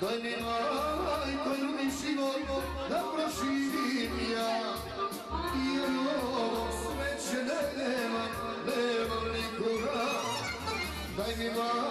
Daj mi majko ljubi život da proživim ja Jer ovog sreće nemam, nemam nikoga Daj mi majko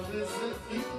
Sedamdeset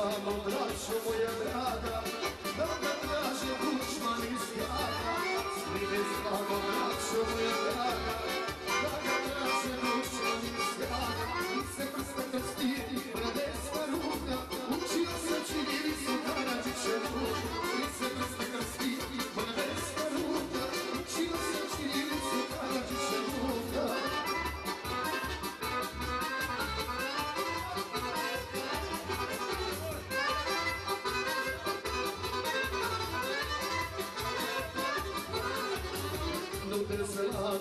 I'm Ramon, Ramon, Ramon, Ramon, Ramon, Ramon, Ramon,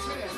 Amen.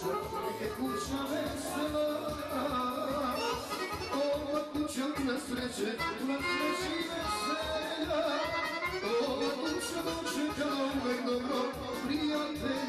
srđa, nek je kuća vesela. Ova kuća na sreće, na sreći vesela. Ova kuća dočekala uvek dobro, prijatelj.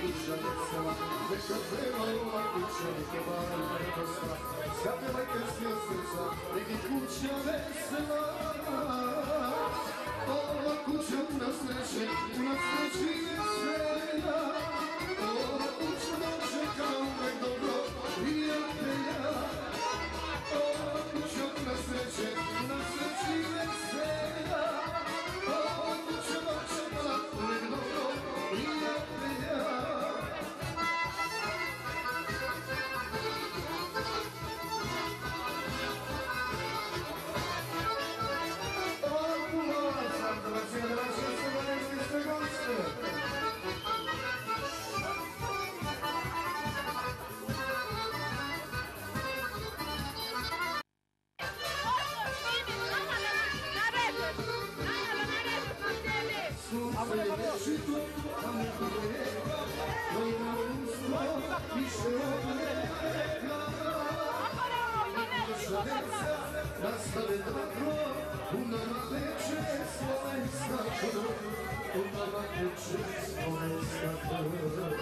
Oh, my goodness, my goodness, my goodness, my goodness, my goodness, my goodness, my goodness, my goodness, my goodness, my goodness, my goodness, my goodness, my takva u nama teče slovenska u nama teče slovenska krov.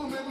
Umem